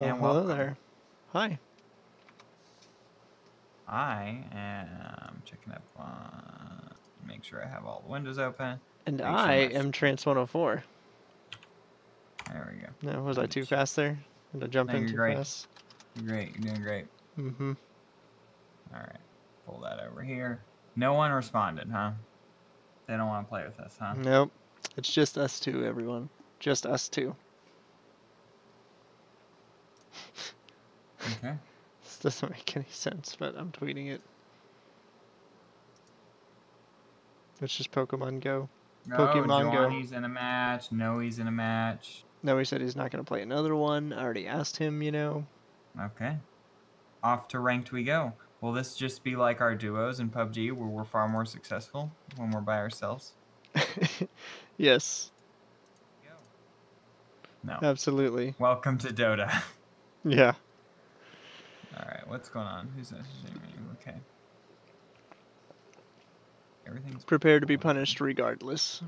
And hello welcome. there. Hi. I am checking up on make sure I have all the windows open. And Make sure I my- am Trance 104. There we go. No, was I too fast there? Did I jump No, in too great. fast? You're great. You're doing great. Mm-hmm. All right. Pull that over here. No one responded, huh? They don't want to play with us, huh? Nope. It's just us two, everyone. Just us two. Okay. This doesn't make any sense, but I'm tweeting it. It's just Pokemon Go. Pokemon oh, Go. Johnny's in a match. No, he's in a match. No, he said he's not going to play another one. I already asked him, you know. Okay. Off to ranked we go. Will this just be like our duos in PUBG where we're far more successful when we're by ourselves? yes, No. absolutely. Welcome to Dota. Yeah. All right, what's going on? Who's messaging me? Okay. Everything's Prepare to be punished regardless.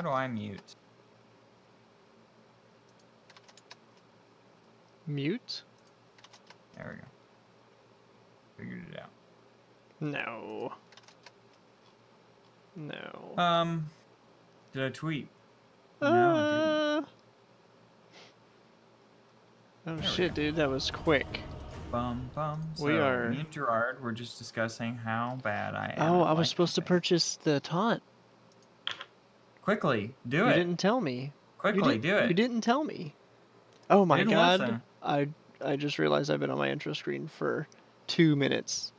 How do I mute? Mute? There we go. Figured it out. No. No. Um, did I tweet? no, I didn't. Uh, Oh we shit, dude, that was quick. Bum bum. We are- Me and Gerard were just discussing how bad I am. Oh, I was supposed to purchase the taunt. Quickly, do you it. You didn't tell me. Quickly, do it. You didn't tell me. Oh my god. listen. I I just realized I've been on my intro screen for two minutes.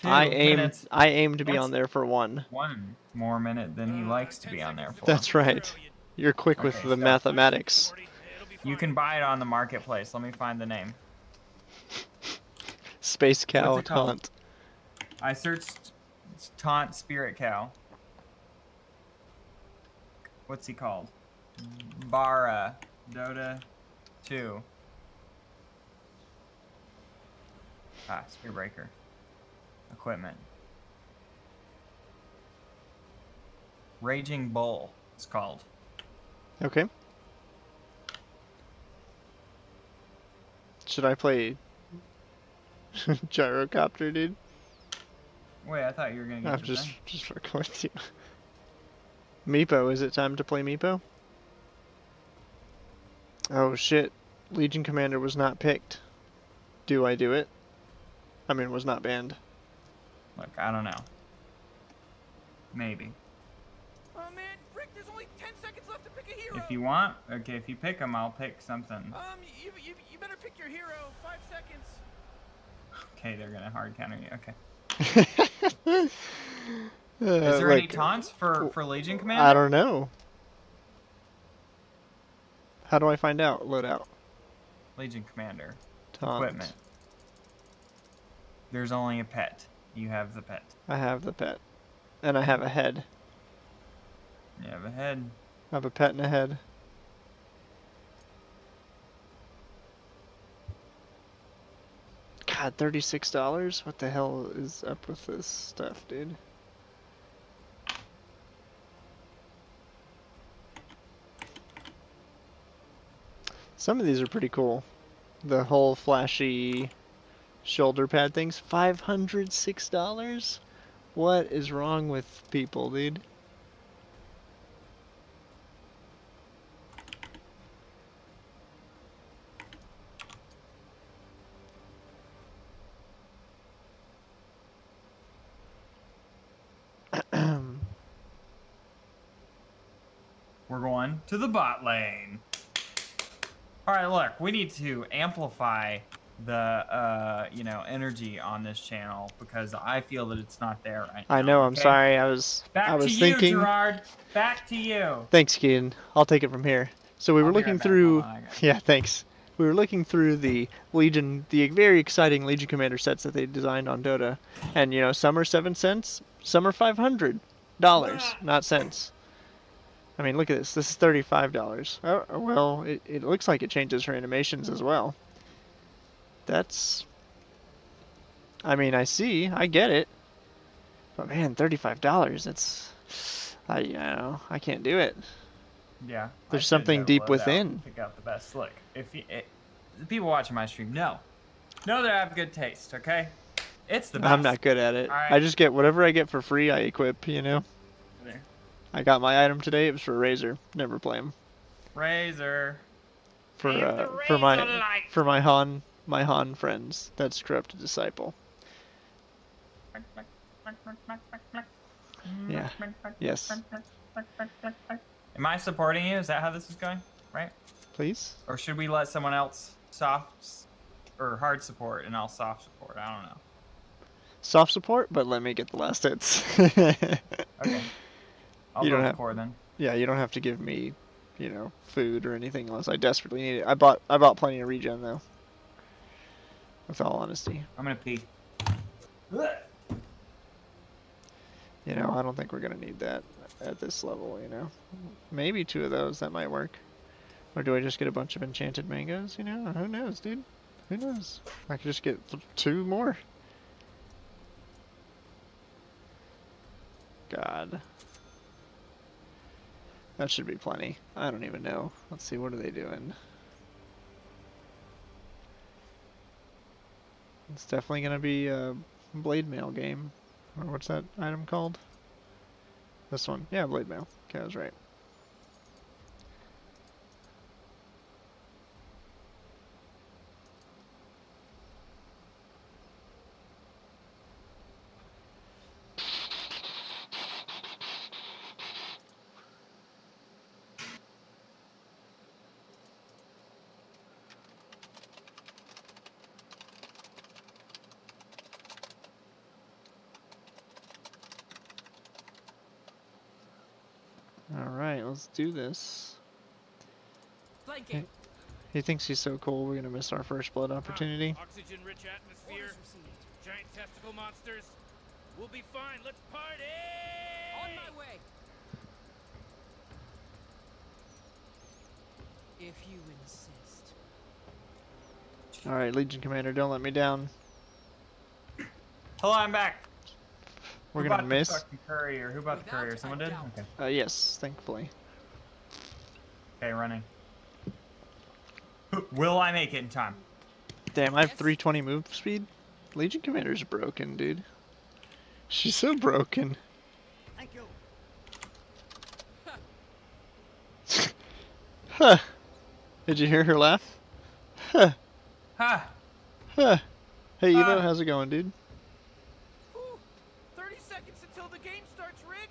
Two I aim minutes, I aim to be That's- on there for one. one more minute than he likes to be on there for. That's right. You're quick with the so- mathematics. You can buy it on the marketplace. Let me find the name. Space cow taunt. I searched taunt spirit cow. What's he called? Bara Dota 2. Ah, Spirit Breaker. Equipment. Raging Bull. It's called. Okay. Should I play gyrocopter, dude? Wait, I thought you were gonna get I'm just just fucking with you. Meepo, is it time to play Meepo? Oh shit. Legion Commander was not picked. Do I do it? I mean, was not banned. Look, I don't know. Maybe. Oh man, Rick, there's only 10 seconds left to pick a hero. If you want, okay, if you pick them, I'll pick something. Um, you, you, you better pick your hero. Five seconds. Okay, they're gonna hard counter you. Okay. Is Is there any taunts for for Legion Commander? I don't know. How do I find out? Loadout. Legion Commander. Taunt. Equipment. There's only a pet. You have the pet. I have the pet. And I have a head. You have a head. I have a pet and a head. God, thirty-six dollars? What the hell is up with this stuff, dude? Some of these are pretty cool. The whole flashy shoulder pad things. Five hundred six dollars? What is wrong with people, dude? We're going to the bot lane. All right, look, we need to amplify the uh, you know energy on this channel because I feel that it's not there right now. I know. I'm okay? sorry. I was Back I was to thinking. you, Gerard. Back to you. Thanks, Keaton. I'll take it from here. So we were I'll be looking right through. On, Yeah, thanks. We were looking through the Legion, the very exciting Legion Commander sets that they designed on Dota, and you know, some are seven cents, some are five hundred. dollars, not cents. I mean, look at this. This is thirty-five dollars. Oh, well, it, it looks like it changes her animations as well. That's. I mean, I see, I get it, but man, thirty-five dollars. That's. I you know I can't do it. Yeah. There's something deep lived out within. Pick out the best. Look, if you, it, the people watching my stream know, know that I have good taste. Okay, it's the best. I'm not good at it. I just get whatever I get for free. I equip. You know. There. I got my item today. It was for Razor. Never play him. Razor. For Aim the uh, for my light. for my Han my Han friends. That's corrupted disciple. Yeah. Yes. Am I supporting you? Is that how this is going? Right? Please. Or should we let someone else soft or hard support and I'll soft support? I don't know. Soft support, but let me get the last hits. Okay. I'll You go don't have- support then. yeah, you don't have to give me, you know, food or anything unless I desperately need it. I bought I bought plenty of regen though. With all honesty. I'm gonna pee. You know, I don't think we're gonna need that at this level, you know. Maybe two of those, that might work. Or do I just get a bunch of enchanted mangoes, you know? Who knows, dude? Who knows? I could just get two more. God. That should be plenty. I don't even know. Let's see, what are they doing? It's definitely gonna be a blade mail game. Or what's that item called? This one. Yeah, blade mail. Okay, I was right. Alright, let's do this. Flanking. He thinks he's so cool, we're gonna miss our first blood opportunity. Oxygen-rich atmosphere. Giant testicle monsters. We'll be fine. Let's party! On my way. If you insist. Alright, Legion Commander, don't let me down. Hello, I'm back. We're who gonna bought miss. The courier. Who bought the courier? Someone did. Okay. Uh, yes, thankfully. Okay, running. Will I make it in time? Damn, I have 320 move speed? Legion Commander's broken, dude. She's so broken. Thank you. Huh. Did you hear her laugh? Huh. Ha! Huh. Hey, Evo, Ah. how's it going, dude? Whew. 30 seconds until the game starts, Rick.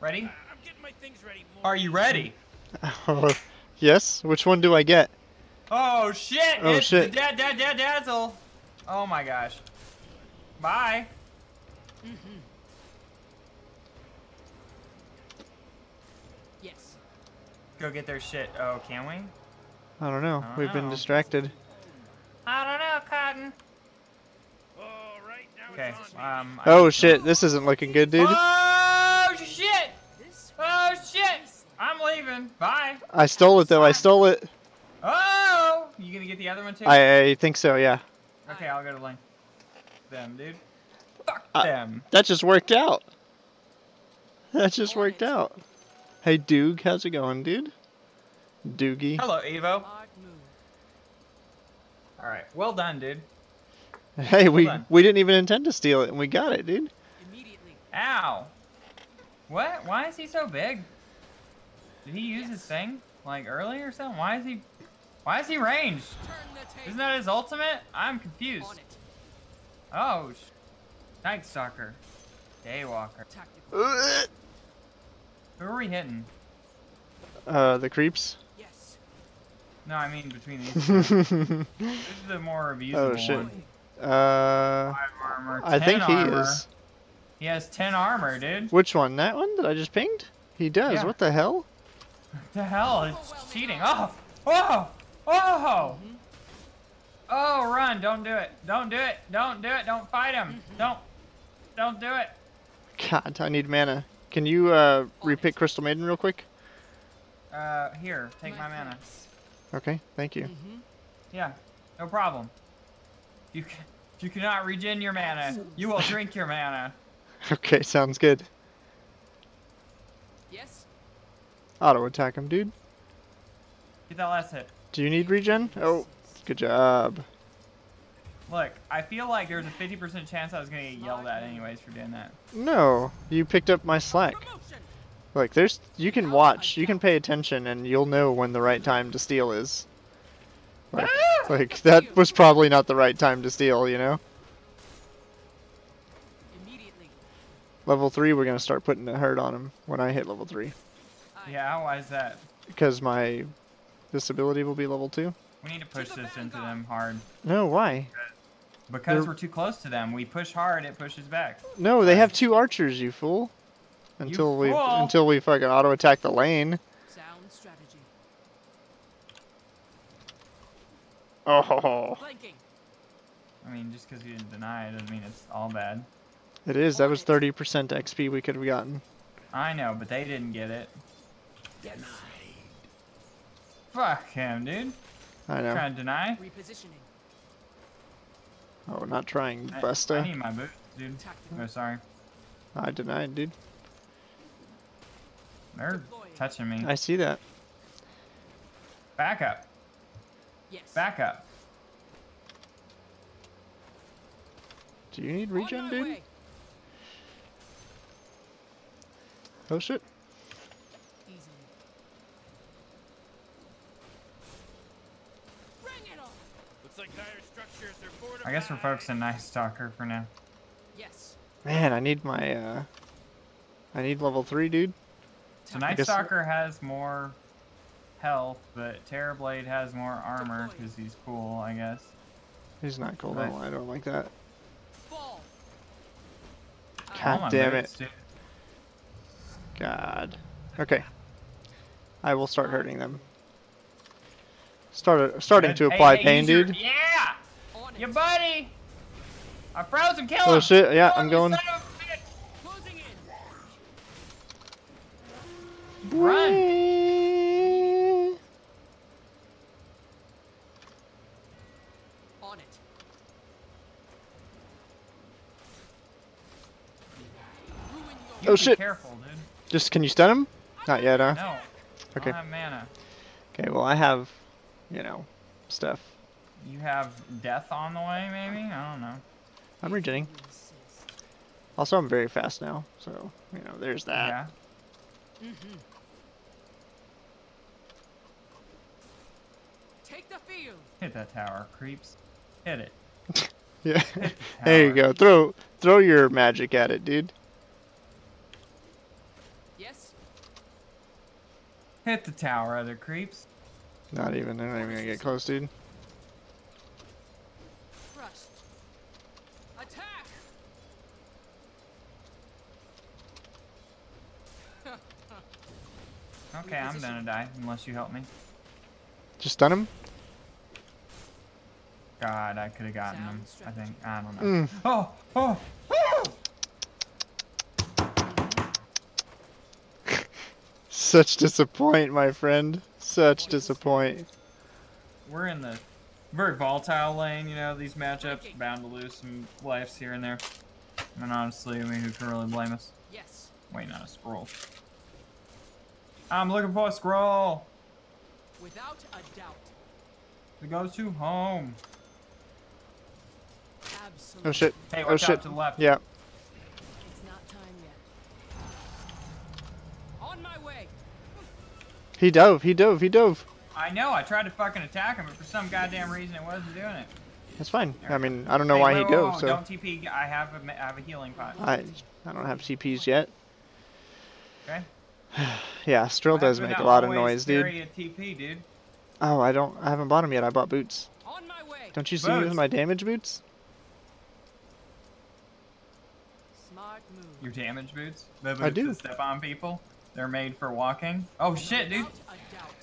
Ready? I- I'm getting my things ready. Are you ready? yes? Which one do I get? Oh shit! Oh, it's shit. Dad, dad, dad, dazzle. Oh my gosh. Bye. Yes. Go get their shit. Oh, can we? I don't know. I don't We've been distracted. I don't know, Cotton. All right, now Okay. Um. Oh shit, this isn't looking good, dude. Oh shit! Oh shit! I'm leaving. Bye. I stole it though, I stole it. Oh! You gonna get the other one too? I, I think so, yeah. Okay, I'll go to link them, dude. Fuck Uh, them. That just worked out. That just worked out. Hey, Doog, how's it going, dude? Doogie. Hello, Evo. All right. Well done, dude. Hey, we on. we didn't even intend to steal it, and we got it, dude. Immediately. Ow. What? Why is he so big? Did he use his thing like earlier or something? Why is he? Why is he ranged? Turn the table. Isn't that his ultimate? I'm confused. Oh, sh- Night Stalker, Daywalker. Who are we hitting? Uh, the creeps. Yes. No, I mean between these. two. this is the more abusable Oh, shit. one. Uh. I 10 think he armor. is. He has ten armor, dude. Which one? That one that I just pinged? He does. Yeah. What the hell? What the hell? It's cheating. Oh! Oh! Oh! Oh, run. Don't do it. Don't do it. Don't do it. Don't fight him. Don't. Don't do it. God, I need mana. Can you uh, repick Crystal Maiden real quick? Uh, here, take my mana. Okay, thank you. Mm-hmm. Yeah, no problem. You ca if you cannot regen your mana, you will drink your mana. Okay, sounds good. Yes. Auto attack him, dude. Get that last hit. Do you need regen? Oh, good job. Look, I feel like there's a 50% chance I was gonna get yelled at anyways for doing that. No, you picked up my slack. Promotion. Look, there's you can watch, you can pay attention, and you'll know when the right time to steal is. Like, ah! like that was probably not the right time to steal, you know. Immediately. Level three, we're gonna start putting a hurt on him when I hit level three, Aye. Yeah, why is that? because my disability will be level two. We need to push the this into them hard. No, why? Because They're- we're too close to them. We push hard, it pushes back. No, they have two archers, you fool. Until we fool. until we fucking auto attack the lane. Sound strategy. Oh, Flanking. I mean, just because you didn't deny it doesn't mean it's all bad. it is. That was 30% XP we could have gotten. I know, but they didn't get it. Fuck him, dude. I know. Trying to deny? Repositioning. Oh, we're not trying, I, I need my boots, dude. Tactical. Oh, sorry. I denied, dude. They're Deploying. touching me. I see that. Back up. Yes. Back up. Do you need regen, dude? way. Oh shit. I guess we're focusing Night Stalker for now. Yes. Man, I need my uh I need level 3, dude. So Night guess- Stalker has more health, but Terrorblade has more armor because he's cool, I guess. He's not cool. Right. No, I don't like that. Fall. God All my damn it. dude. God. Okay. I will start hurting them. Start starting Good. to apply hey, pain, use your- dude. Yeah! On it. Yeah, buddy! I froze oh, him, kill him! Oh shit, yeah, Kill I'm going. son of a bitch! Closing in. Run! On it. You Oh, be shit. careful, dude. Just can you stun him? Not yet, huh? No. I Okay. don't have mana. Okay, well I have, you know, stuff. You have death on the way, maybe? I don't know. I'm regening. Also, I'm very fast now, so you know, there's that. Yeah. Mm-hmm. Take the field. Hit that tower, creeps. Hit it. Yeah. Hit the there you go. Throw throw your magic at it, dude. Yes. Hit the tower, other creeps. Not even. They're not even gonna get close, dude. Crushed. Attack. Okay, I'm gonna die unless you help me. Just stun him. God, I could have gotten him. Sound I think. I don't know. Mm. Oh, oh, Such disappoint, my friend. Such disappoint. We're in the very volatile lane, you know, these matchups, bound to lose some lives here and there. And honestly, I mean, who can really blame us? Yes. Waiting on a scroll. I'm looking for a scroll. Without a doubt. It goes to home. Absolutely. Oh shit. Hey, Oh shit. out to the left. Yeah. It's not time yet. On my way. He dove. He dove. He dove. I know, I tried to fucking attack him, but for some goddamn reason it wasn't doing it. That's fine. I mean, I don't know Hey, why whoa, he whoa, dove. whoa, So Don't TP, I have a, ma- I have a healing pot. I I don't have TPs yet. Okay? Yeah, Strejl does make a lot of noise, dude. TP, dude. Oh, I don't. I haven't bought them yet. I bought boots. On my way. Don't you see me with my damage boots? Smart move. Your damage boots? The boots I do. that step on people? They're made for walking? Oh shit, dude! Without a doubt.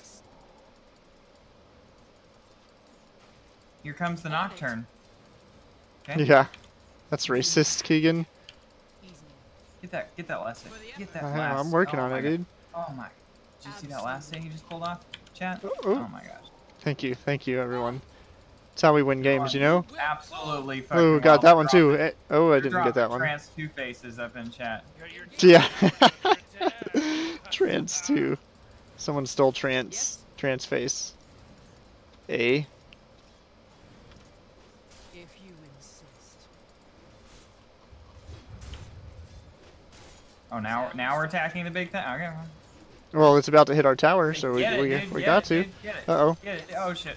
Here comes the Nocturne. Okay? Yeah. That's racist, Keegan. Get that, get that last hit. Get that I last. am, I'm working oh on my it, dude. Oh my. Did you see that last thing he just pulled off? Chat? Oh, Oh, oh. my gosh. Thank you, thank you, everyone. That's how we win games, you know. Absolutely fucking Oh, well got that one too. Eh, Oh, I You're didn't get that one. Trans two faces up in chat. Yeah. trans too. Someone stole trans. Trans face. A. If you insist. Oh, now now we're attacking the big thing. Okay. Well, it's about to hit our tower, so we Get it, we, dude, we get got it, to. dude, get it, Uh oh. Get it. Oh shit.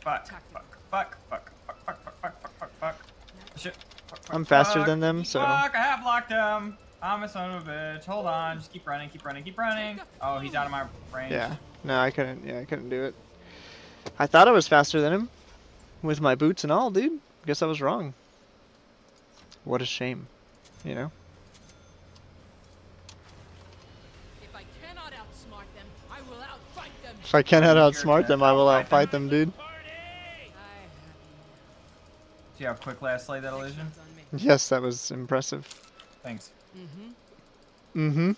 Fuck. Fuck. Fuck. Fuck. Fuck. Fuck. Fuck. Fuck. Fuck. Fuck. Fuck. Shit. Fuck, fuck, I'm faster fuck. than them, so- Fuck! I have blocked him. I'm a son of a bitch. Hold on. Just keep running. Keep running. Keep running. Oh, he's out of my range. Yeah. No, I couldn't. Yeah, I couldn't do it. I thought I was faster than him, with my boots and all, dude. Guess I was wrong. What a shame. You know. If I cannot outsmart them, I will outfight them. If I cannot outsmart them, I will outfight outfight them, dude. See how quickly I slayed that illusion? Yes, that was impressive. Thanks. Mm-hmm. Mm-hmm.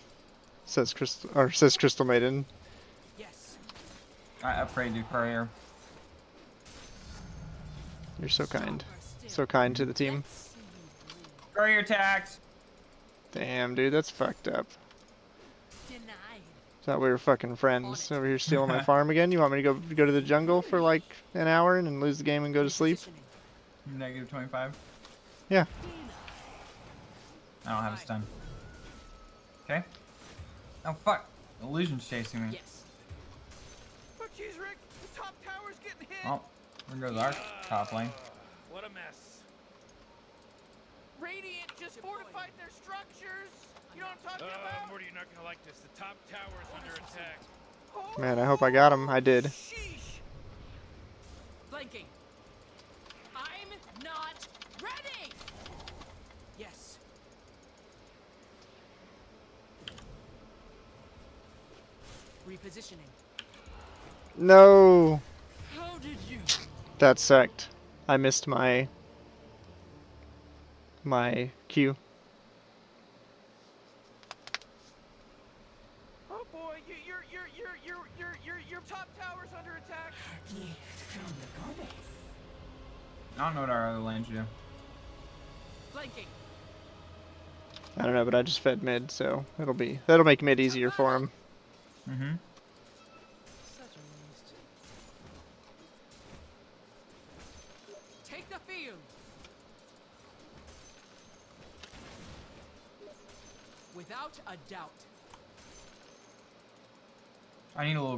Says Crystal, or says Crystal Maiden. Yes. I upgrade you courier. You're so kind. So kind to the team. Let's see you bleed. Courier tax. Damn, dude, that's fucked up. Denied. Thought we were fucking friends. Over here stealing my farm again. You want me to go go to the jungle for like an hour and then lose the game and go to sleep? Negative 25. Yeah. I don't have a stun. Okay. Oh fuck. Illusion's chasing me. Yes. Oh, jeez, Rick. The top tower's getting hit. Oh, there goes our top lane. Uh, what a mess. Radiant just fortified their structures. You know what I'm talking Uh, about? Morty, you're not gonna like this. The top tower's under attack. Oh, Man, I hope I got him. I did. Sheesh. Blanking. I'm not ready. Yes. Repositioning. No, How did you? that sucked. I missed my my Q. Oh boy, you, your your your your your your your top tower's under attack. I don't know what our other lanes do. Blanking. I don't know, but I just fed mid, so it'll be that'll make mid easier for him. Mm-hmm.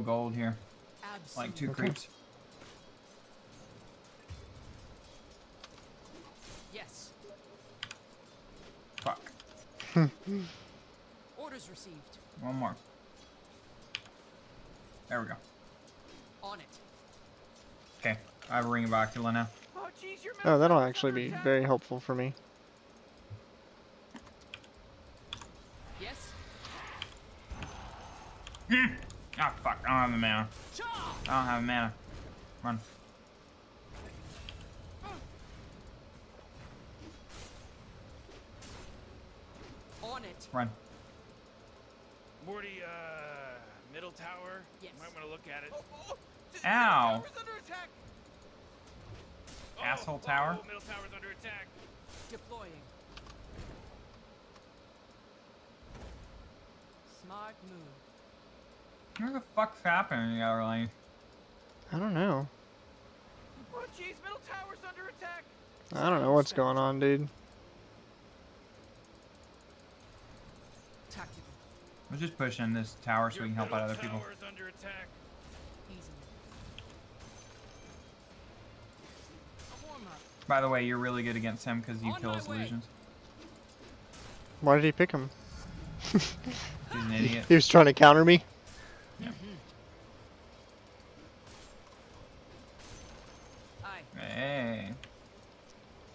Little gold here. Absolutely. Like two Okay. creeps. Yes. Fuck. Orders received. One more. There we go. On it. Okay. I have a ring of Aquila now. Oh jeez, Oh, that'll actually be very helpful for me. Yes. Hmm. Fuck. I don't have the mana. I don't have mana. Run. On it. Run. Morty, uh, middle tower. Yes. You might want to look at it. Oh, oh, d- Ow. Under attack. Oh, Asshole oh, tower. middle tower's under attack. Deploying. Smart move. What the fuck's happening in the lane? I don't know. Oh jeez, middle tower's under attack. I don't know what's going on, dude. Tactical. We're just pushing this tower so Your we can help out other people. under attack. Easily. A warm up. By the way, you're really good against him because you kill his way. illusions. Why did he pick him? He's an idiot. He was trying to counter me. Aye. Hey.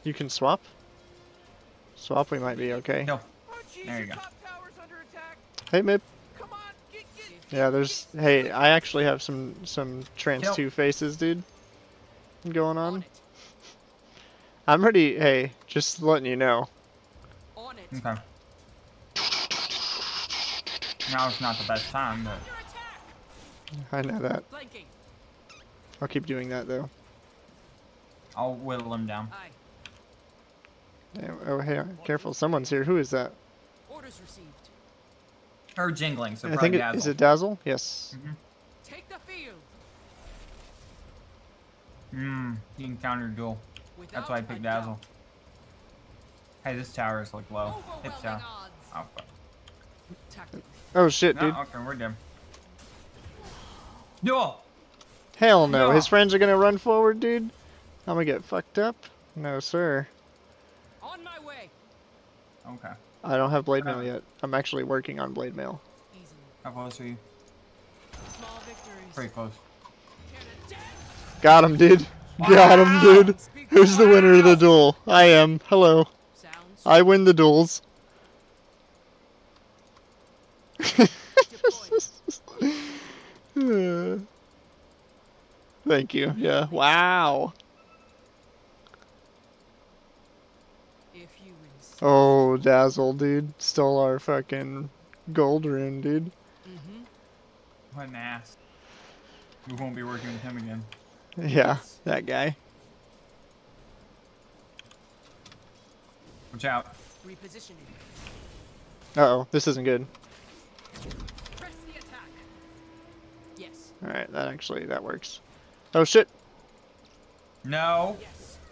You can swap. Swap, we might be okay. Kill. Oh There you go. top tower's under attack. Hey, Mip. Come on, get get. Yeah, there's. Hey, I actually have some some trans Kill. two faces, dude. Going On on. I'm ready. Hey, just letting you know. On it. Okay. Now it's not the best time, but Under attack. I know that. I'll keep doing that though. I'll whittle him down. Aye. Damn, oh, hey, careful. Someone's here. Who is that? Orders received. Or jingling, so I think it, dazzle. is it Dazzle? Yes. Take the field. Hmm, you can counter duel. That's why I picked doubt. Dazzle. Hey, this tower is like low. Hit Overwhelming tower. odds. Oh, fuck. Oh shit, No, dude. okay, we're done. Duel! Hell no. His friends are gonna run forward, dude. I'm gonna get fucked up. No, sir. On my way. Okay. I don't have blade mail yet. I'm actually working on blade mail. Easily. How close are you? Small victories. Pretty close. Got him, dude. Got him, dude. Who's the winner of the duel? I am. Hello. I win the duels. Thank you. Yeah. Wow. If you. Oh, Dazzle, dude. Stole our fucking gold rune, dude. Mm-hmm. What an ass. We won't be working with him again. Yeah, that guy. Watch out. Repositioning. Uh oh, this isn't good. Press the attack. Yes. Alright, that actually, that works. Oh shit. No.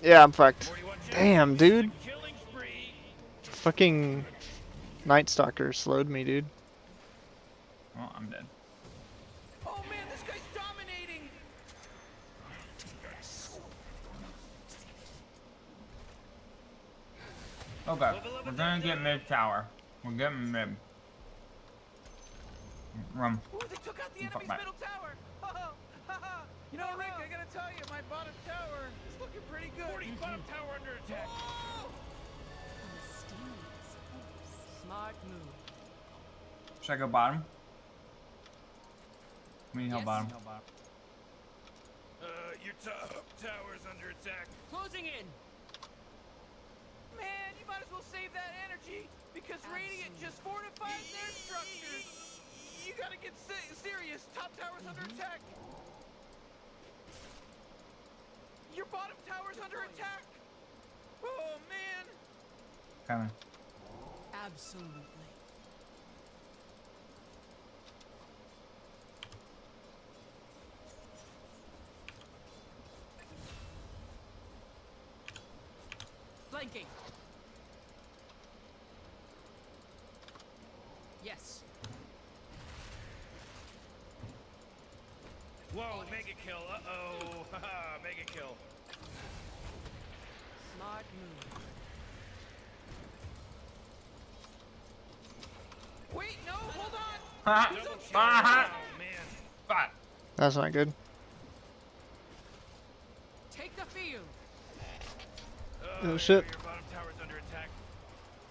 Yeah, I'm fucked. Damn, dude. Fucking Night Stalker slowed me, dude. Well, I'm dead. Oh man, this guy's dominating. Okay. We're gonna get mid tower. We're getting mid. Rum. Ooh, they took out the enemy's middle tower. You know, Rick, I gotta tell you, my bottom tower is looking pretty good. 40 bottom tower under attack. Oh! Smart move. Should I go bottom? We need help Yes. bottom. Uh, your top tower's under attack. Closing in. Man, you might as well save that energy because Radiant just fortified their structures. You gotta get se- serious. Top tower's under attack. Your bottom tower's under attack. Oh man. Coming. Absolutely. Flanking. Yes. Whoa, mega kill. Uh oh. Haha, mega kill. Smart move. Wait, no, hold on. Ha! Double kill. Ha! Oh, man. Fuck. That's not good. Take the field. Oh, shit. Your bottom tower's under attack.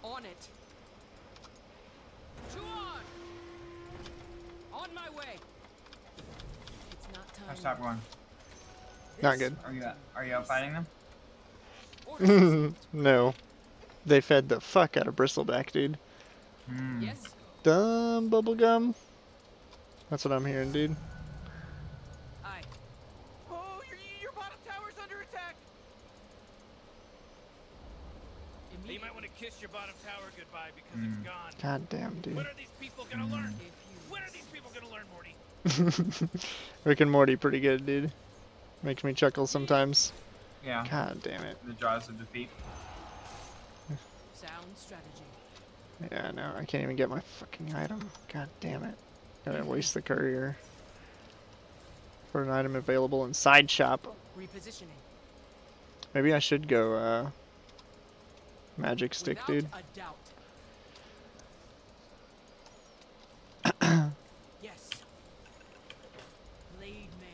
On it. Two on. On my way. It's not I time. stop going. Not good. Are you are you out fighting them? No. They fed the fuck out of Bristleback, dude. Hmm. Yes. Dumb bubblegum. That's what I'm hearing, dude. Aye. Oh, your, your bottom tower's under attack. You might want to kiss your bottom tower goodbye because Mm. it's gone. God damn, When dude. are these people gonna learn? Rick and Morty pretty good, dude. Makes me chuckle sometimes. Yeah. God damn it. The jaws of defeat. sound strategy. Yeah, no, I can't even get my fucking item. God damn it. Gotta waste the courier. For an item available in side shop. Repositioning. Maybe I should go, uh... Magic stick, Without dude. a doubt. yes. Blade mail.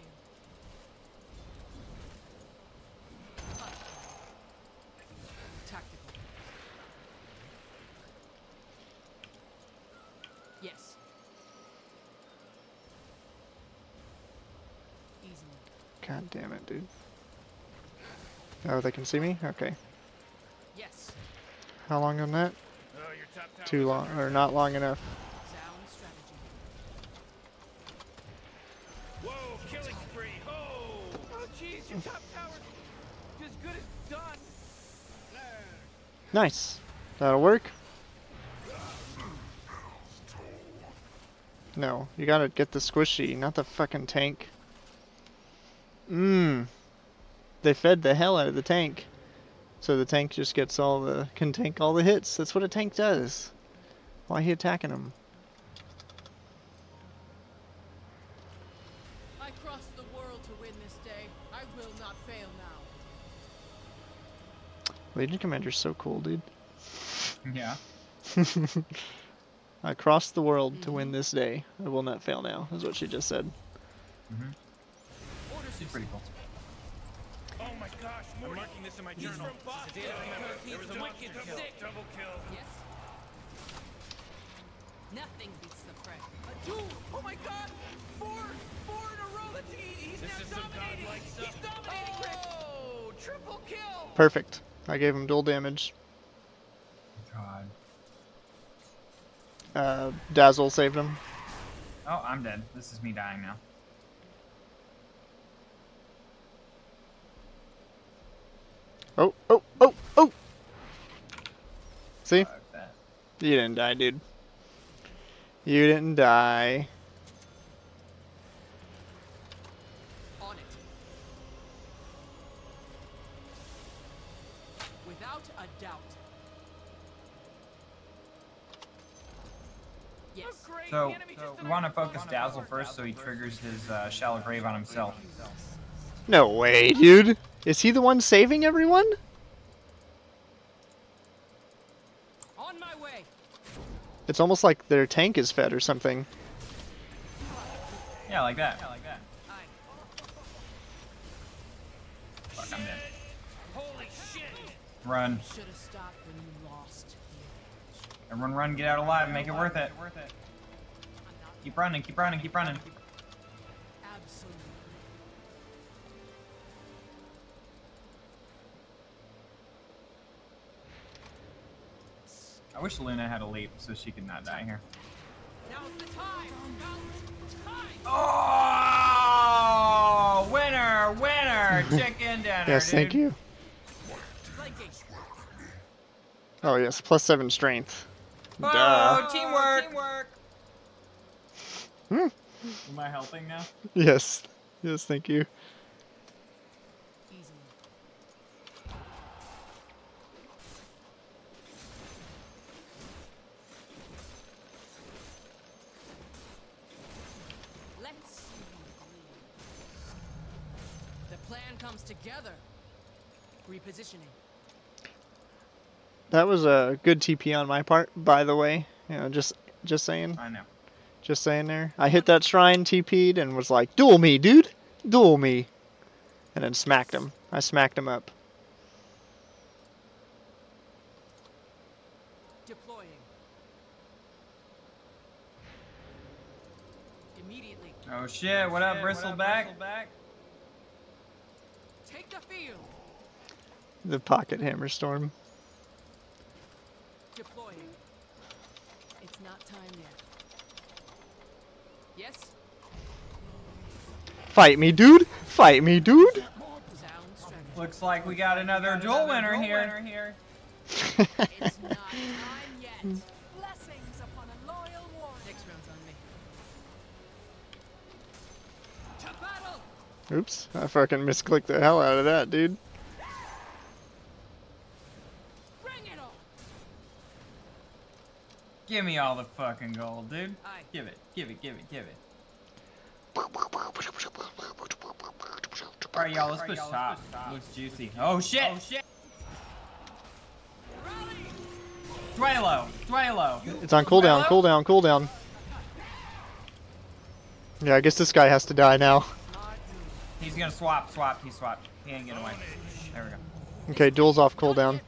Tactical. Yes. Easily. God damn it, dude. Oh, they can see me? Okay. Yes. How long on that? Oh, your top Too long, or not long enough. Whoa, killing spree. Oh! Oh, jeez, your top tower's as good as done. Nice. That'll work. No, you gotta get the squishy, not the fucking tank. Mmm. They fed the hell out of the tank. So the tank just gets all the, can tank all the hits. That's what a tank does. Why he attacking him? I crossed the world to win this day. I will not fail now. Legion Commander's so cool, dude. Yeah. I crossed the world to win mm-hmm. this day. I will not fail now, is what she just said. Orders She's pretty cool. Oh my gosh, I'm marking this in my journal. from Boston This is a data because remember. he's There was a wicked monster kill. sick. Double kill. Yes. Nothing beats the prey. A duel. Oh my God! Four, four in a row. That's he, he's This now is some dominating. He's stuff. dominating. Oh, triple kill. Perfect. I gave him dual damage. God. Uh, Dazzle saved him. Oh, I'm dead. This is me dying now. Oh, oh, oh, oh! See? You didn't die, dude. You didn't die. On it. Without a doubt. Yes. So, so we want to focus. Dazzle first so he triggers his uh, shallow grave on himself. No way, dude. Is he the one saving everyone? On my way. It's almost like their tank is fed or something. Yeah, like that. Yeah, like that. I Fuck, I'm dead. Holy shit! Run. should have stopped when you lost. Everyone run, get out alive, make it worth it. I'm Keep running, keep running, keep running. absolutely. I wish Luna had a leap so she could not die here. Now's the time. Now's the time. Oh, winner, winner, chicken dinner. Yes, thank you. Oh, yes, plus seven strength. Oh, Duh. teamwork. teamwork. Hmm. Am I helping now? Yes. Yes, thank you. Easily. Let's see you bleed. The plan comes together. Repositioning. That was a good TP on my part, by the way. You know, just just saying. I know. Just saying there. I hit that shrine, TP'd, and was like, duel me, dude! Duel me! And then smacked him. I smacked him up. Deploying. Immediately. Oh shit, what up, Bristleback? Take the field. The pocket hammer storm. Deploying. It's not time yet. Yes? Fight me, dude! Fight me, dude! Looks like we got another duel winner here. It's not time yet. Oops, I fucking misclicked the hell out of that, dude. Bring it on! Give me all the fucking gold, dude. Aye. Give it, give it, give it, give it. Alright, y'all, let's push top. Looks juicy. Oh shit! Oh shit! Dwaylo! Dwaylo! It's on cooldown, Hello? cooldown, cooldown. Yeah, I guess this guy has to die now. He's gonna swap, swap, he swapped. He ain't getting away. There we go. Okay, duel's off cooldown.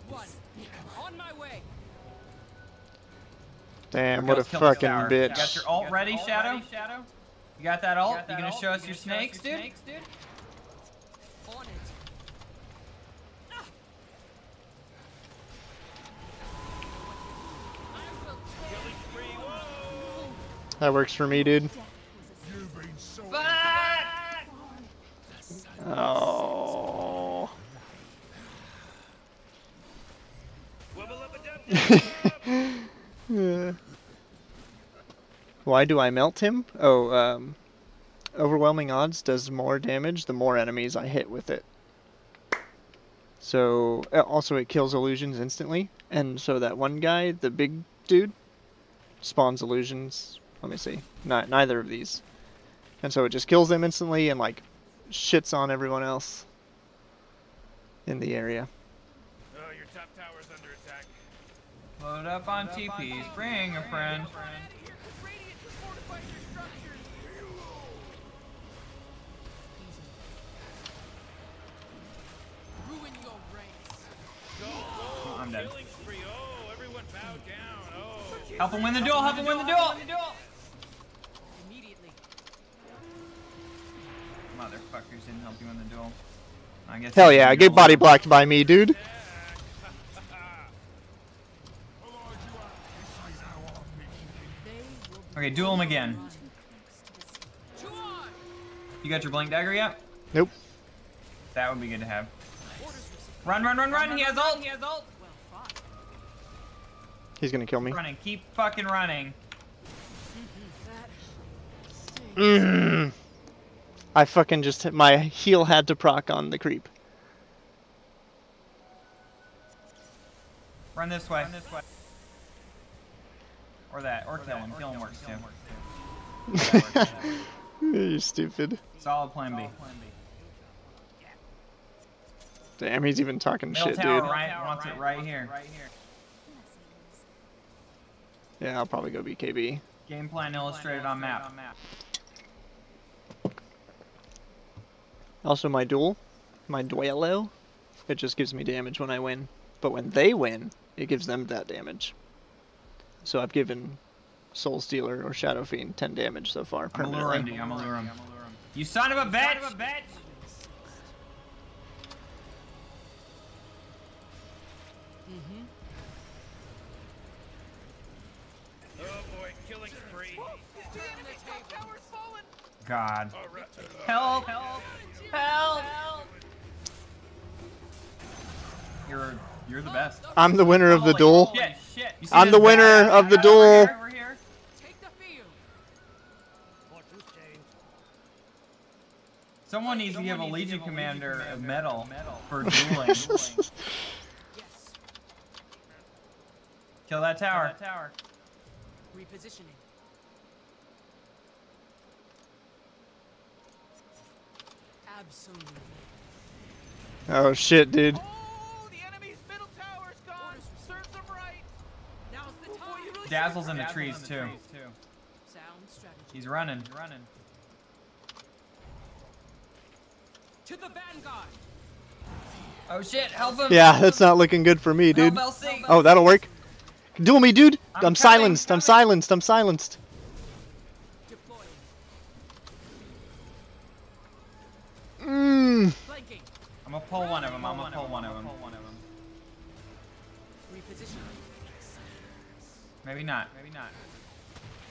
Damn, what a fucking bitch. You got your alt ready, Shadow? You got that alt? You, gonna show us your snakes, dude? That works for me, dude. Oh. Why do I melt him? Oh, um, overwhelming odds does more damage the more enemies I hit with it. So, uh, also it kills illusions instantly, and so that one guy, the big dude, spawns illusions. Let me see. Ni- neither of these. And so it just kills them instantly and, like, shits on everyone else in the area. Oh, your top tower's under attack. Load up on TPs. Bring a friend. Get out of here, 'cause Radiant just fortified their structures. Ruin your ranks. Go, go. I'm dead. Killing spree. Oh, everyone bow down. Oh. Help him win the duel. Help him win the duel. Immediately. Motherfuckers didn't help you win the duel. I guess. Hell yeah, get body blocked by me, dude. Okay, duel him again. You got your blink dagger yet? Nope. That would be good to have. Run, run, run, run! He has ult! He has ult! He's gonna kill me. Running. Keep fucking running. Mm. I fucking just hit my heel had to proc on the creep. Run this way. Run this way. Or that. Or kill him. Kill him works too. You're stupid. Solid plan B. Damn, he's even talking Middle shit, tower dude. right wants it right here. Yeah, I'll probably go BKB. Game plan illustrated on map. Also, my duel, my duelo, it just gives me damage when I win. But when they win, it gives them that damage. So I've given Soul Stealer or Shadow Fiend 10 damage so far, I'm gonna lure him, permanently. I'm gonna lure him. You son of a bitch! Mm-hmm. Oh boy, killing spree. The enemy top tower's fallen. God. Help! Help! Help! You're you're the best. I'm the winner of the duel. Shit! Shit! You I'm this the winner guy of the over duel. here, Over here? Take the field. Someone needs to give a Legion Commander a medal for dueling. Yes. Kill that tower. Repositioning. Absolutely. Oh shit, dude. Oh, the enemy's middle tower's gone. Serves them right. Now's the boy, time. you really Dazzle's in the trees too. Sound strategy. He's running. Running. To the vanguard. Oh shit! Help him! Yeah, that's not looking good for me, dude. Help LC. Oh, that'll work. Duel me, dude. I'm I'm coming, silenced. I'm silenced. I'm silenced. Deploying. Mmm. Flanking. I'm gonna pull one of them. I'm gonna pull one of them. Repositioning. Maybe not. Maybe not.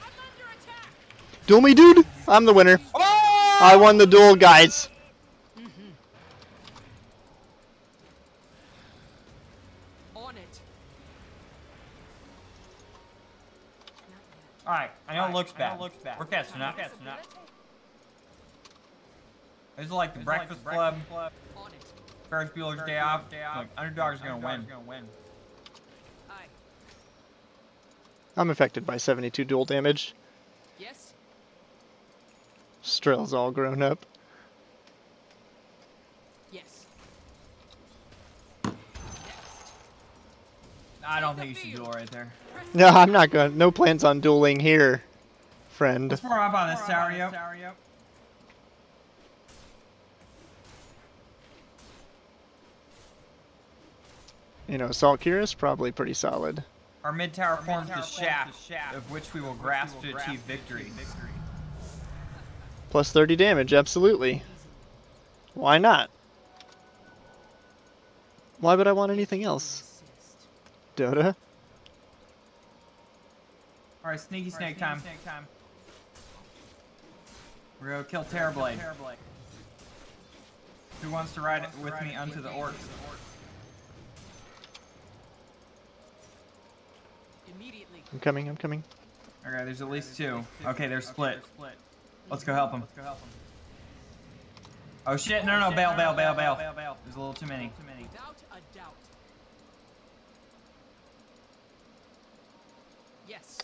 I'm under attack. Duel me, dude. I'm the winner. Oh! I won the duel, guys. Mm-hmm. On it. All right. I know it looks bad. We're catching up. This is like the Breakfast Club. On it. Ferris Bueller's Day Off. Like underdog's gonna win. Aye. I'm affected by 72 duel damage. Yes. Strejl's all grown up. Yes. I don't think you should duel right there. No, I'm not going. No plans on dueling here, friend. Let's warm up on this tower, You know, Salt Cuirass probably pretty solid. Our mid tower forms the shaft, of which we will grasp to achieve victory. Plus 30 damage, absolutely. Why not? Why would I want anything else? Dota? All right, sneaky snake time. We're gonna kill Terrorblade. Who wants to ride with me onto the orcs? Immediately. I'm coming, I'm coming. Okay, there's at least two. Okay, they're split. Let's go help them. Let's go help them. Oh shit! No, no, oh, bail, bail, bail, bail. There's a little too many. Without a doubt. Yes.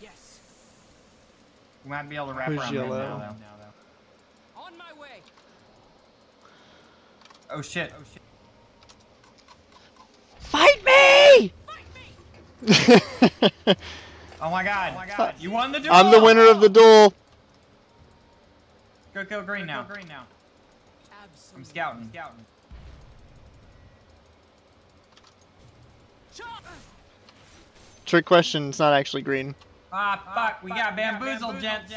Yes. We might be able to wrap Who's around them yellow? now, though. On my way. Oh shit! Oh shit! Fight me! Oh my god! Oh my god! You won the duel! I'm the winner of the duel. Go kill green now. Green now. Absolutely. I'm scouting. Scouting. Trick question, it's not actually green. Ah fuck! We got bamboozled, gents.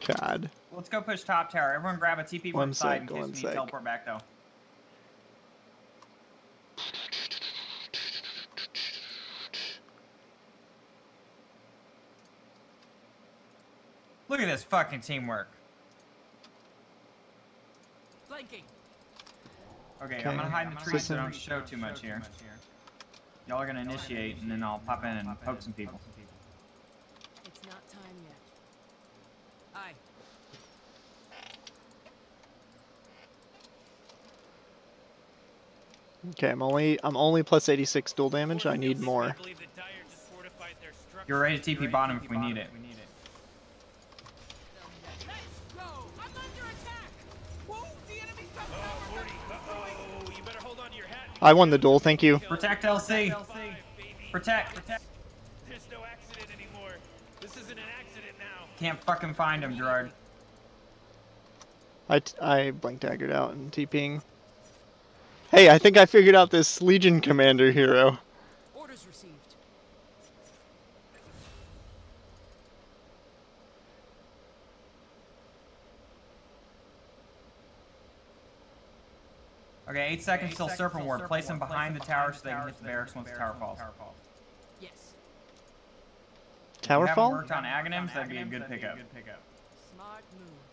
God. Let's go push top tower. Everyone grab a TP from One the side sec, in case we need sec. teleport back though. Look at this fucking teamwork. Flanking. Okay, Okay, I'm gonna hide in the I'm trees so gonna- don't show too much here. Y'all are gonna initiate and then I'll pop in and poke some people. It's not time yet. Aye. Okay, I'm only I'm only plus 86 duel damage. I need more. I believe the Dire just fortified their structure. You're ready to TP bottom if we need it. Let's go. I'm under attack. Whoa, the enemy's top tower Morty. got destroyed. Uh-oh. You better hold on to your hat. I won the duel, thank you. Protect LC. Five. Protect. Protect. There's no accident anymore. This isn't an accident now. Can't fucking find him, Gerard. I, t- I blank daggered out and TPing. Hey, I think I figured out this Legion Commander hero. Orders received. Okay, eight seconds till Serpent Ward. Place him behind the tower so they can hit the barracks once the tower falls. Yes. Tower If you haven't fall? worked on Aghanims, that'd be a good pickup. Smart move.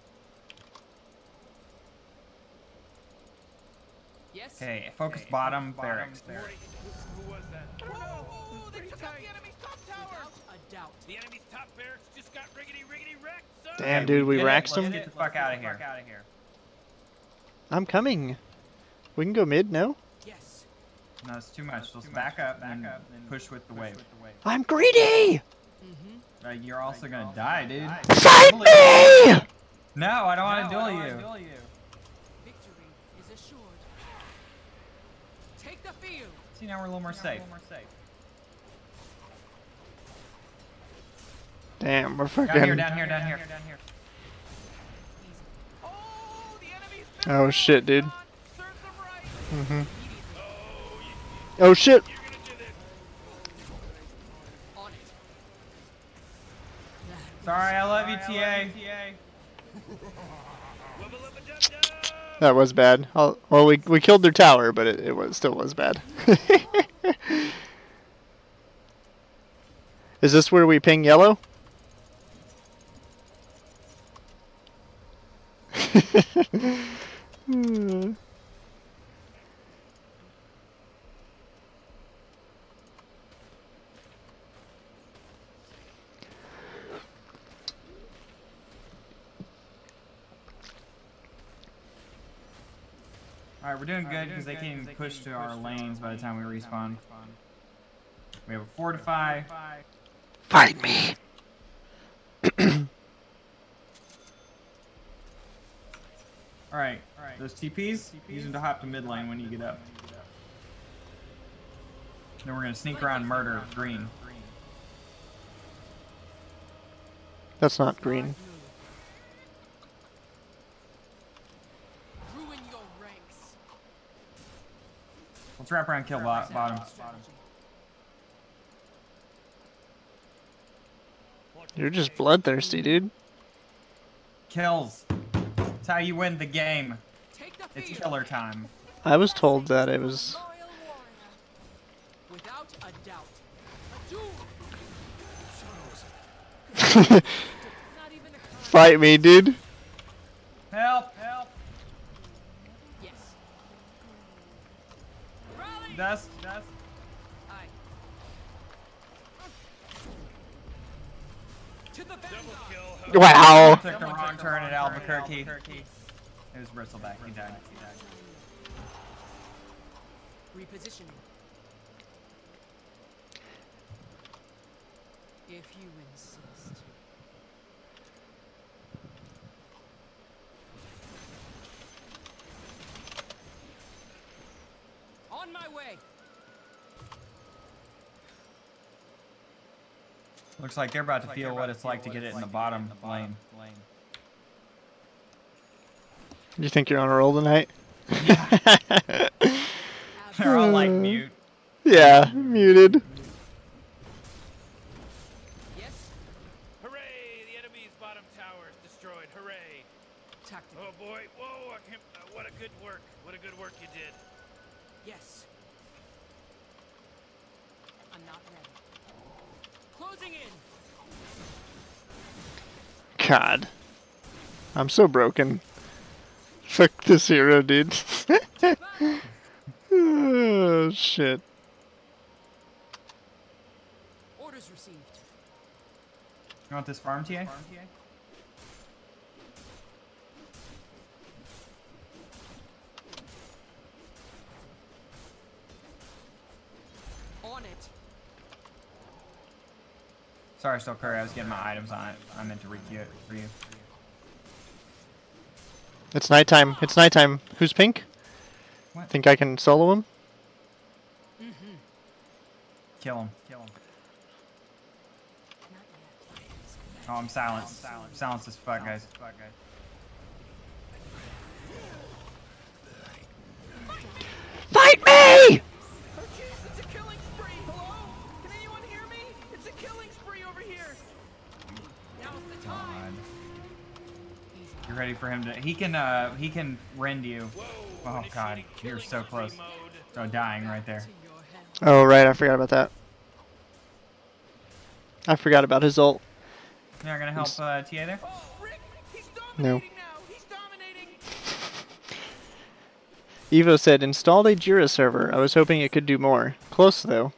Yes. Okay, focus bottom barracks. Morty, who, who was that? Whoa, they took out the enemy's top tower. A doubt. The enemy's top barracks just got riggedy riggedy wrecked, son. Damn, dude, we Get it, raxed him. Get the fuck out of here. I'm coming. We can go mid, no? Yes. No, it's too much. Let's back up and push with the wave. I'm greedy! Mm-hmm. Uh, you're also gonna die, dude. Fight me! No, I don't want to duel you. Victory is assured. Take the field. See, now we're a little more safe. Damn, we're fucking. Down here, fucking. down here, down here. Oh, the enemy's Oh shit, dude. serves them hmm Oh shit! You're gonna do this. On it. Sorry, I love you, TA. That was bad. I'll, well, we we killed their tower, but it, it was still was bad. Is this where we ping yellow? Hmm. All right, we're doing good because they can't even push to our lanes by the time we respawn. We have a fortify. Fight me! All right, those TPs, use them to hop to mid lane when you get up. Then we're gonna sneak around and murder green. That's not green. Let's wrap around kill bot bottom. You're just bloodthirsty, dude. Kills. It's how you win the game. It's killer time. I was told that it was. Fight me, dude. Wow. Took the wrong turn at Albuquerque. It was Bristleback. He died. He died. Repositioning. If you insist. On my way. Looks like they're about to feel what it's like to get it in the bottom lane. You think you're on a roll tonight? They're all like mute. yeah, muted. Yes. Hooray! The enemy's bottom tower is destroyed. Hooray! Tactical. Oh boy! Whoa! I can't, uh, what a good work! What a good work you did. Yes. I'm not ready. Closing in. God. I'm so broken. Fuck this hero, dude. oh, shit. Orders received. You want this farm, TA? On Sorry, still Curry. I was getting my items on it. I meant to requeue it for you. It's nighttime. It's nighttime. Who's pink? What? Think I can solo him? Mm-hmm. Kill him. Kill him. Oh, I'm silenced. Silenced. Silenced as fuck, guys. Fuck, guys. Fight me! God. You ready for him to? He can. Uh, he can rend you. Oh God, you're so close. Mode. So dying right there. To your hand. Oh, right. I forgot about that. I forgot about his ult. You're not gonna help uh, TA there? Oh, Rick, he's No. He's dominating. Evo said, installed a Jira server. I was hoping it could do more. Close, though.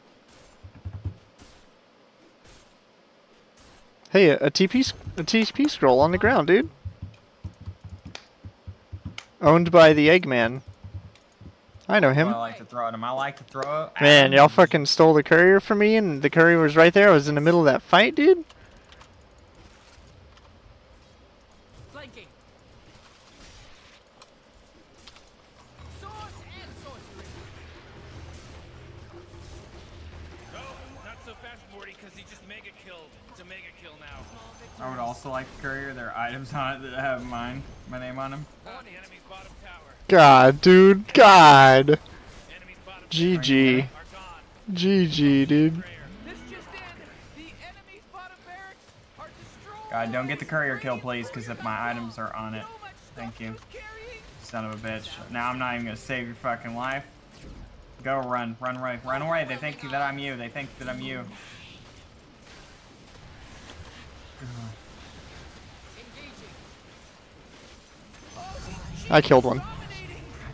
Hey, a, a TP a TP scroll on the ground, dude. Owned by the Eggman. I know him. Oh, I like to throw at him. I like to throw Man, y'all fucking stole the courier from me, and the courier was right there. I was in the middle of that fight, dude. Now. I would also like courier. There are items on it that I have mine, my name on them. The enemy's bottom tower. God, dude. God. GG. GG, dude. Prayer. This just in. The enemy's bottom barracks are destroyed. God, don't get the courier kill, please, because if my items are on it. So much stuff Thank you. Son of a bitch. Now I'm not even gonna save your fucking life. Go run, run away, run away. They think that I'm you. They think that I'm you. Engaging. I killed one.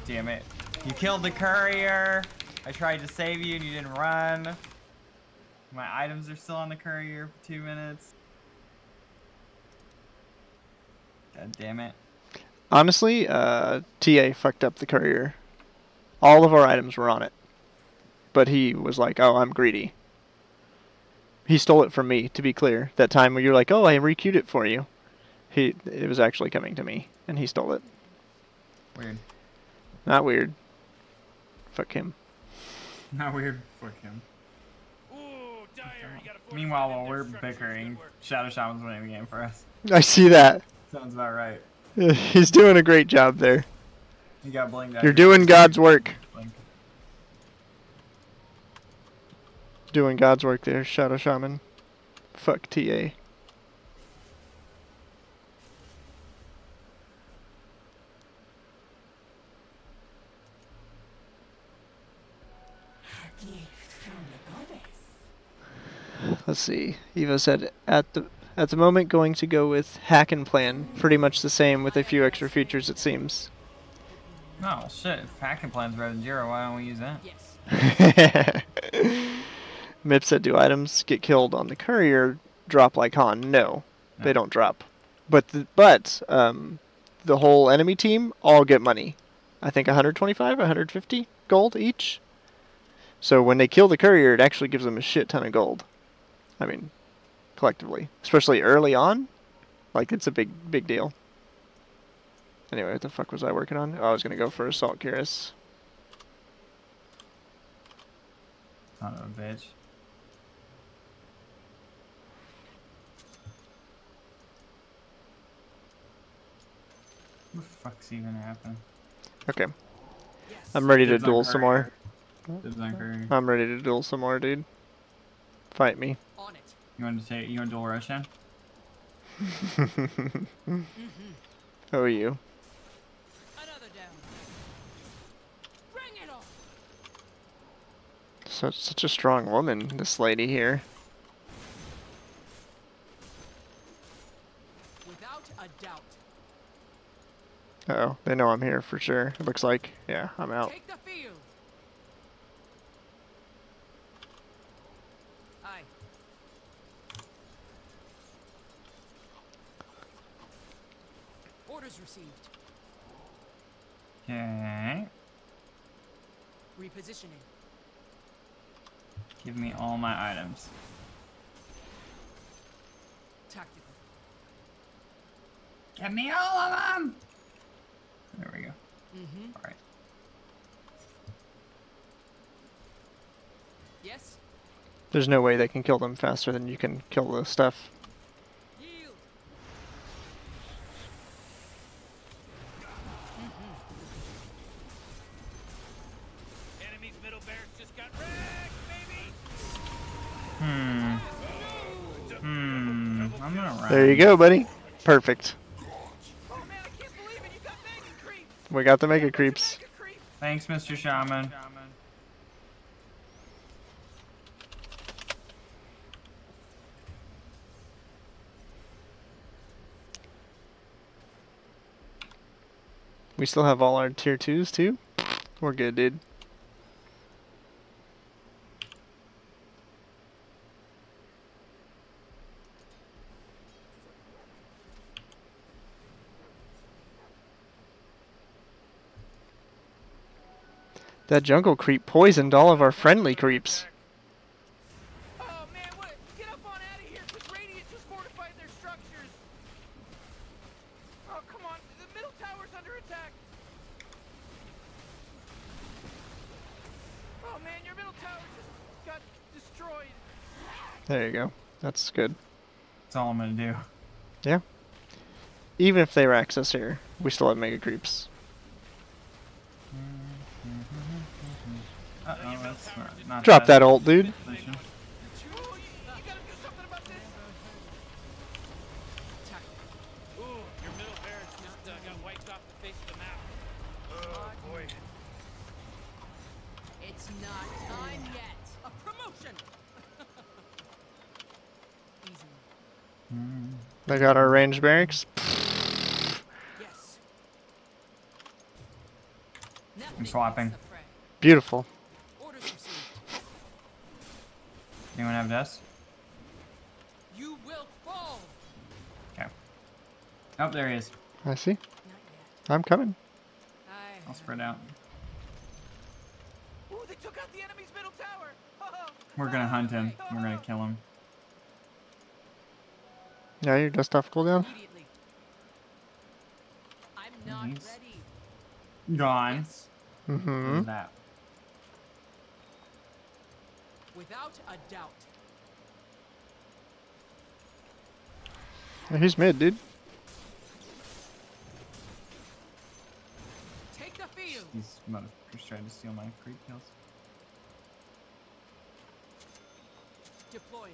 Damn it. You killed the courier. I tried to save you and you didn't run. My items are still on the courier for two minutes. God damn it. Honestly, uh, TA fucked up the courier. All of our items were on it. But he was like, oh, I'm greedy. He stole it from me, to be clear. That time where you're like, oh, I requeued it for you. He, it was actually coming to me, and he stole it. Weird. Not weird. Fuck him. Not weird. Fuck him. Ooh, dire. You gotta fortify Meanwhile, while we're bickering. Shadow Shaman's winning the game for us. I see that. Sounds about right. He's doing a great job there. You got blinked out. You're doing God's work. Blink. Doing God's work there, Shadow Shaman. Fuck TA. Let's see. Evo said at the at the moment going to go with HacknPlan. Pretty much the same with a few extra features, it seems. Oh shit! If HacknPlan's better than Jira, why don't we use that? Yes. Mip said, "Do items get killed on the courier drop like Han?" No, they don't drop. But the, but um, the whole enemy team all get money. I think 125, 150 gold each. So when they kill the courier, it actually gives them a shit ton of gold. I mean, collectively, especially early on, like it's a big big deal. Anyway, what the fuck was I working on? Oh, I was gonna go for assault Cuirass. Son of a bitch. What the fuck's even happening? Okay, Yes. I'm ready to Dibs on duel some more. courier. Dibs on courier. I'm ready to duel some more, dude. Fight me. On it. You want to take? You want to duel Roshan? Mm-hmm. Who are you? Another down. Bring it on. Such such a strong woman, this lady here. Without a doubt. Uh oh, they know I'm here for sure. It looks like. Yeah, I'm out. Take the field. Aye. Orders received. Okay. Repositioning. Give me all my items. Tactical. Give me all of them. There we go. Mm-hmm. All right. Yes. There's no way they can kill them faster than you can kill the stuff. There you go, buddy. Perfect. Oh man, I can't believe it. You got We got the mega creeps. Thanks, Mr. Shaman. We still have all our tier twos too. We're good, dude. That jungle creep poisoned all of our friendly creeps. Oh man, what? Get up on out of here, cause Radiant just fortified their structures. Oh on, the middle tower's under attack. Oh man, your middle tower just got destroyed. There you go. That's good. That's all I'm gonna do. Yeah. Even if they rax us here, we still have mega creeps. Uh oh, not, not Drop that ult, dude. Position. You, you gotta do something about this. Tactical. Ooh, your middle barracks just got wiped off the face of the map. Boy. It's not time yet. A promotion. Easy. They got our range barracks. Yes. I'm swapping. beats the fray. Beautiful. Orders received. Anyone have deaths? You will fall. Okay. Oh, there he is. I see. I'm coming. I I'll spread out. Ooh, they took out the enemy's middle tower. We're gonna hunt him. We're gonna kill him. Yeah, your dust off cooldown. Immediately. I'm not Nice. ready. Gone. Yes. Mm-hmm. that? Without a doubt. He's mid, dude. Take the field. These motherfuckers tried to steal my creep kills. Deploying.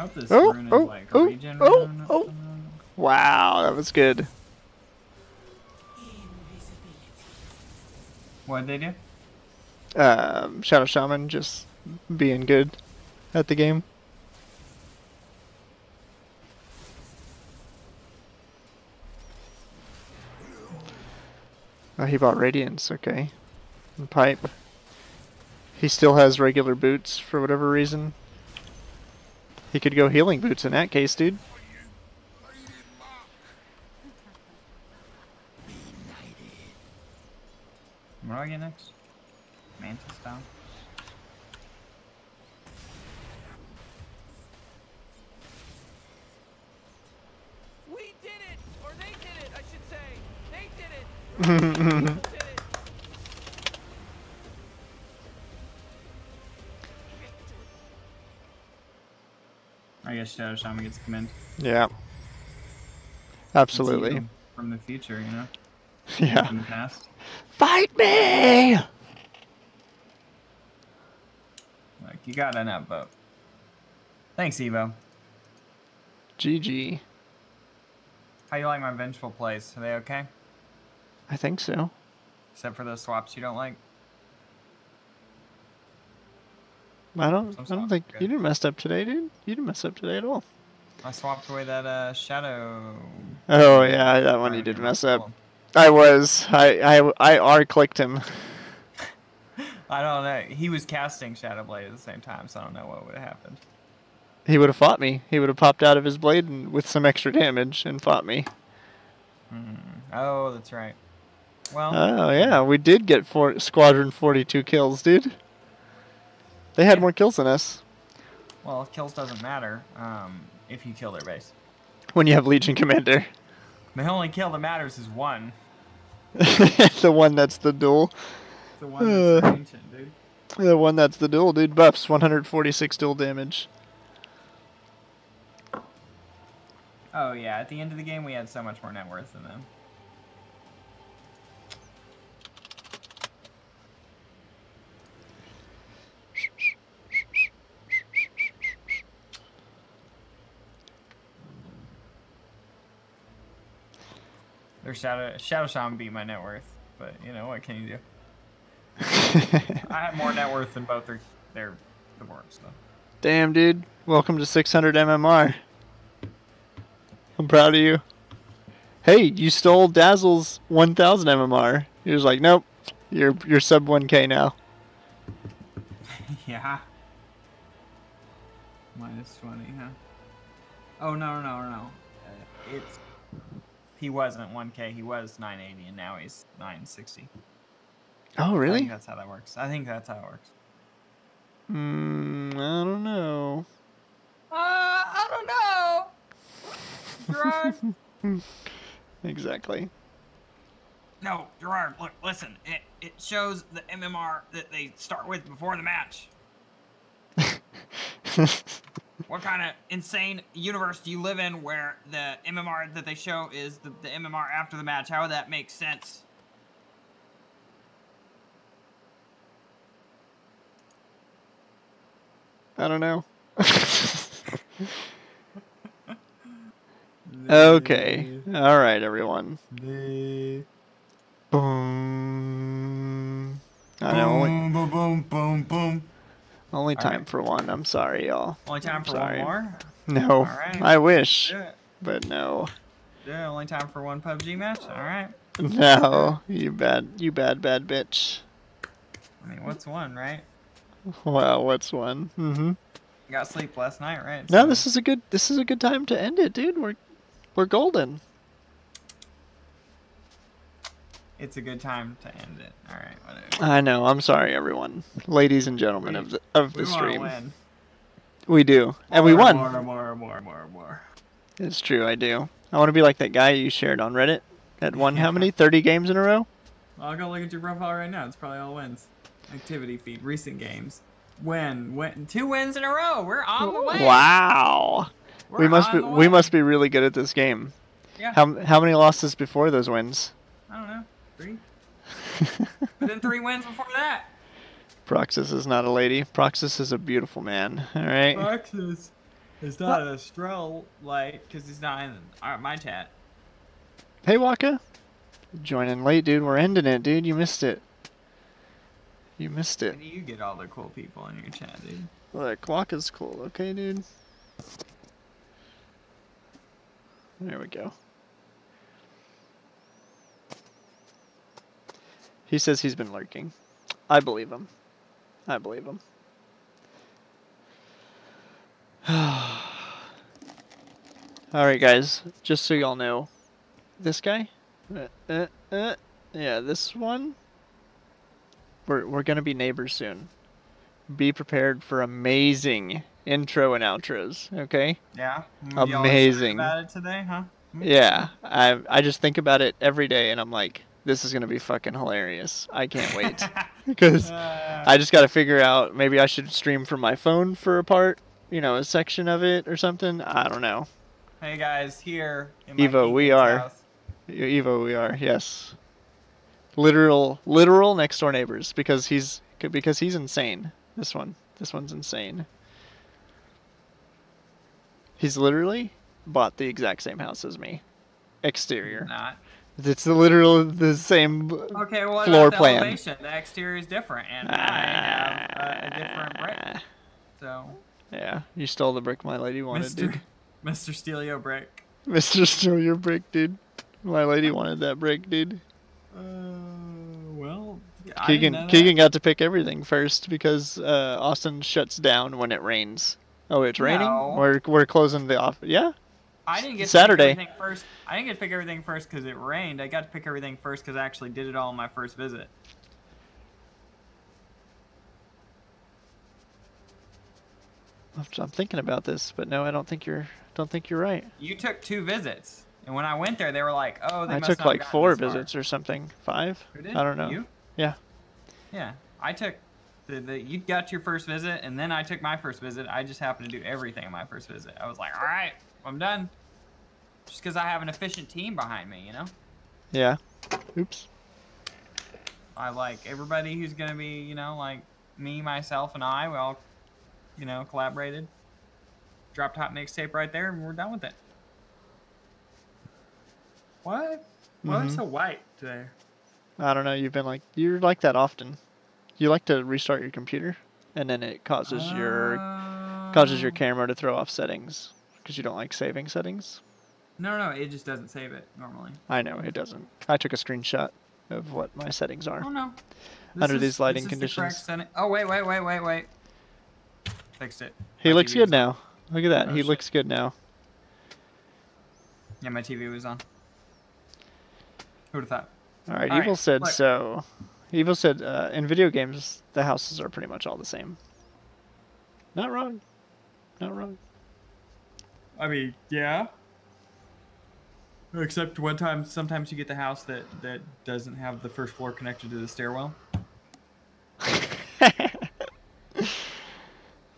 hope this Oh, rune is oh, like oh, regen oh, oh. Wow, that was good. What'd they do? Um, Shadow Shaman just being good at the game. Oh, he bought Radiance, okay. And Pipe. He still has regular boots for whatever reason. He could go healing boots in that case, dude. What do I next? Mantis down. We did it! Or they did it, I should say. They did it. I guess Shadow Shaman gets command. Yeah. Absolutely. From the future, you know? Yeah. From the past. Fight me! Like, you got an upvote. Thanks, Evo. GG. How you like my vengeful plays? Are they okay? I think so. Except for those swaps you don't like? I don't. I don't think you didn't mess up today, dude. You didn't mess up today at all. I swapped away that uh, shadow. Oh yeah, that one you did mess up. I was. I I I R clicked him. I don't know. He was casting Shadow Blade at the same time, so I don't know what would have happened. He would have fought me. He would have popped out of his blade and with some extra damage and fought me. Hmm. Oh, that's right. Well, Oh yeah, we did get four squadron 42 kills, dude. They had more kills than us. well, kills doesn't matter um, if you kill their base. When you have Legion Commander, The only kill that matters is one. the one that's the duel, The one that's Uh. ancient, dude. the one that's the duel, dude. Buffs 146 duel damage. Oh yeah, at the end of the game we had so much more net worth than them. Their shadow shadow shaman beat my net worth, but you know what can you do? I have more net worth than both their their dwarves. So. Damn, dude. Welcome to 600 MMR. I'm proud of you. Hey, you stole Dazzle's 1000 MMR. He was like, nope, you're you're sub 1k now. Yeah. Minus 20, huh? Oh, no, no, no, no. Uh, it's. He wasn't 1k, he was 980, and now he's 960. Oh, I think really? that's how that works. I think that's how it works. Mm, I don't know. Uh, I don't know! Gerard? Exactly. no, Gerard, look, listen. It, it shows the MMR that they start with before the match. What kind of insane universe do you live in where the MMR that they show is the, the MMR after the match? How would that make sense? I don't know. okay. All right, everyone. Boom. I know. Boom, boom, boom, boom, boom. Only time right. for one. I'm sorry, y'all. Only time for sorry. one more? No. Right. I wish, but no. Yeah, only time for one PUBG match? Alright. No. You bad. You bad, bad bitch. I mean, what's one, right? Well, what's one? Mm-hmm. Got sleep last night, right? No, this is a good. This is a good time to end it, dude. We're, we're golden. It's a good time to end it. Alright, whatever. I know. I'm sorry, everyone, ladies and gentlemen We- of the of the stream. win. We do, and we More, won. More, more, more, more, more. It's true, I do. I want to be like that guy you shared on Reddit that won how many? 30 games in a row? I'll go look at your profile right now. It's probably all wins. Activity feed, recent games. Win, win, two wins in a row. We're on the way. Wow. We're we must be we must be really good at this game. Yeah. How how many losses before those wins? I don't know. Three. But then three wins before that. Proxus is not a lady. Proxus is a beautiful man. All right. Roxas is not a straw light because he's not in uh, my chat. Hey Waka, joining in late, dude. We're ending it, dude. You missed it. You missed it. When do you get all the cool people in your chat, dude? Look, Waka's cool. Okay, dude. There we go. He says he's been lurking. I believe him. I believe him. All right, guys. Just so y'all know, this guy, uh, uh, uh, yeah, this one. We're we're gonna be neighbors soon. Be prepared for amazing intro and outros. Okay. Yeah. Amazing. About it today, huh? Yeah, I I just think about it every day, and I'm like, this is gonna be fucking hilarious. I can't wait because Uh, I just got to figure out maybe I should stream from my phone for a part, you know, a section of it or something. I don't know. hey guys, here. In my Evo, we are. house. Evo, we are yes, literal literal next door neighbors because he's because he's insane. This one, this one's insane. He's literally bought the exact same house as me, exterior. Not. It's the literal the same. Okay, well, Floor the plan. elevation? The exterior is different, and I have uh, a different brick. So, Yeah, you stole the brick my lady wanted, Mr. dude. Mr. Steelio Brick. Mister, steal your brick, dude. My lady wanted that brick, dude. Uh, well, Keegan. Keegan got to pick everything first because uh, Austin shuts down when it rains. Oh, it's raining. No. We're we're closing the office. Yeah. I didn't get Saturday. To pick everything first. I didn't get to pick everything first because it rained. I got to pick everything first because I actually did it all on my first visit. I'm, thinking about this, but no, I don't think you're don't think you're right. You took two visits, and when I went there, they were like, "Oh, they I must took like four this far." visits or something. Five. Who did? I don't know. You? Yeah. Yeah, I took the, the you got your first visit, and then I took my first visit. I just happened to do everything on my first visit. I was like, all right, I'm done. Just because I have an efficient team behind me, you know. Yeah. Oops. I like everybody who's gonna be, you know, like me, myself, and I. We all, you know, collaborated. Drop top mixtape right there, and we're done with it. What? Why am I Mhm. so white today? I don't know. You've been like you're like that often. You like to restart your computer, and then it causes your causes your Um, camera to throw off settings because you don't like saving settings. No, no, it just doesn't save it normally. I know it doesn't. I took a screenshot of what my settings are. Oh no. Under is- these lighting this the conditions. setting- Oh wait, wait, wait, wait, wait. Fixed it. He My looks TV good now. Look at that. Oh, he shit. looks good now. Yeah, my TV was on. Who'd have thought? All right. All right, Evil said look. so. Evil said uh, in video games the houses are pretty much all the same. Not wrong. Not wrong. I mean, yeah. Except one time, sometimes you get the house that that doesn't have the first floor connected to the stairwell.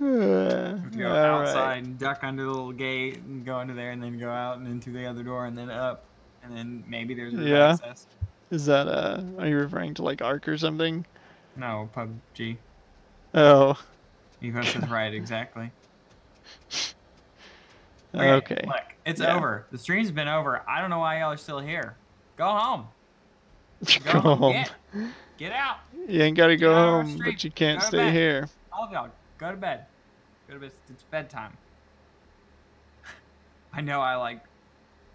You have to go All right. outside and duck under the little gate and go under there, and then go out and into the other door, and then up, and then maybe there's a Yeah. access. Is that uh? Are you referring to like Ark or something? No, PUBG. Oh. You says right, exactly. Okay. Look, it's Yeah. over. The stream's been over. I don't know why y'all are still here. Go home. Go home. Get, get out. You ain't go out on our home, but you can't Go stay bed. here. All of y'all, go to bed. Go to bed. It's bedtime. I know I like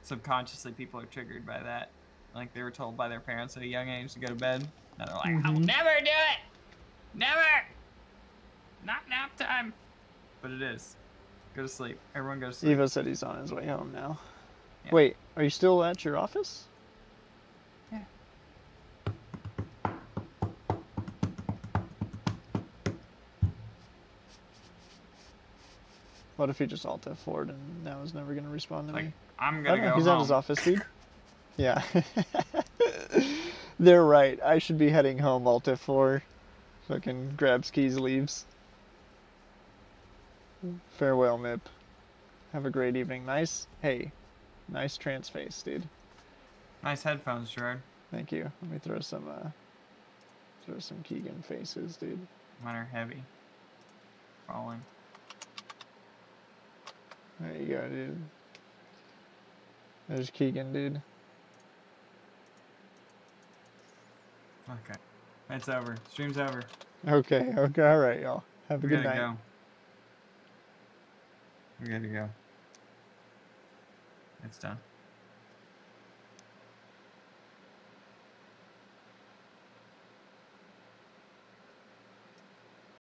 subconsciously people are triggered by that. Like they were told by their parents at a young age to go to bed. Now they're like, I'll Mhm. never do it. Never. Not nap time. But it is. Go to sleep. Everyone go to sleep. Evo said he's on his way home now. Yeah. Wait, are you still at your office? Yeah. What if he just alt F4'd and now he's never gonna respond to Like, me? I'm gonna go he's home. at his office, dude. Yeah. They're right. I should be heading home, alt F4. Fucking grabs keys, leaves. Farewell, Mip. Have a great evening. Nice. Hey, Nice trance face, dude. Nice headphones, Gerard. Thank you. Let me throw some uh throw some Keegan faces, dude. Mine are heavy. Falling. There you go, dude. There's Keegan, dude. Okay. It's over. Stream's over. Okay, okay, alright, y'all. Have a We're good night. go. Good to go. It's done.